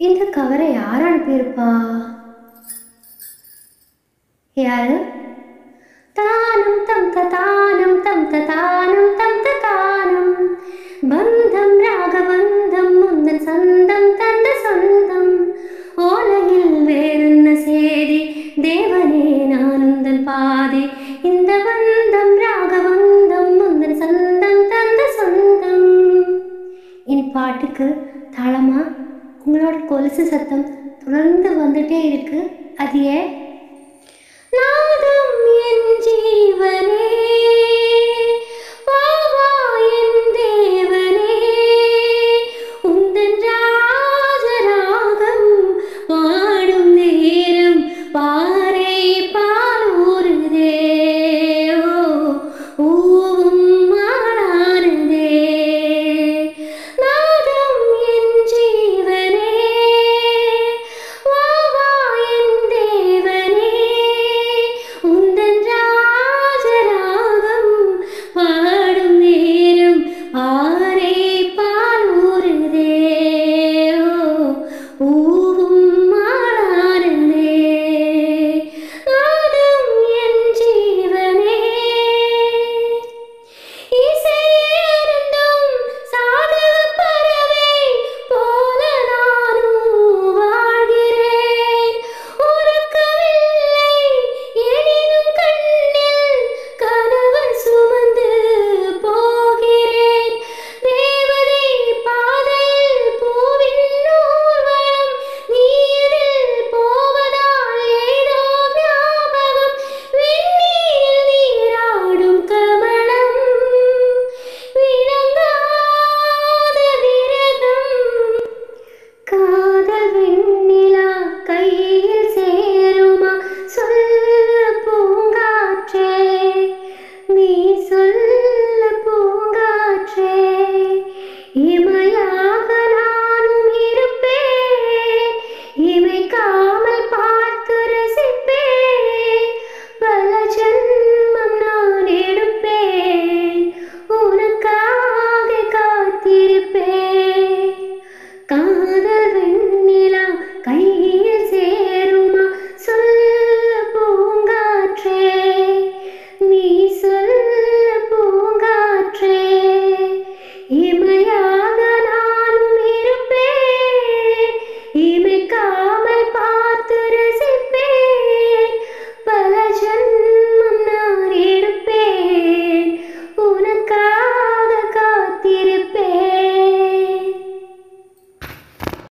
இந்த கவரை யார் அனுப்பியிருப்பா? யாரு? தானம் தம் தானம் தம் தானம் தம் தானம். பந்தம் ராகபந்தம் முந்தன் சந்தம் தந்த சொந்தம். ஓலையில் வேறென்ன சேதி தேவனே நானந்தன் பாதி. இந்த பந்தம் ராகபந்தம் முந்தன் சந்தம் தந்த சொந்தம். இனி பாட்டுக்கு தளமா? உங்களோட கொலுசு சத்தம் தொடர்ந்து வந்துட்டே இருக்கு. அது ஏன்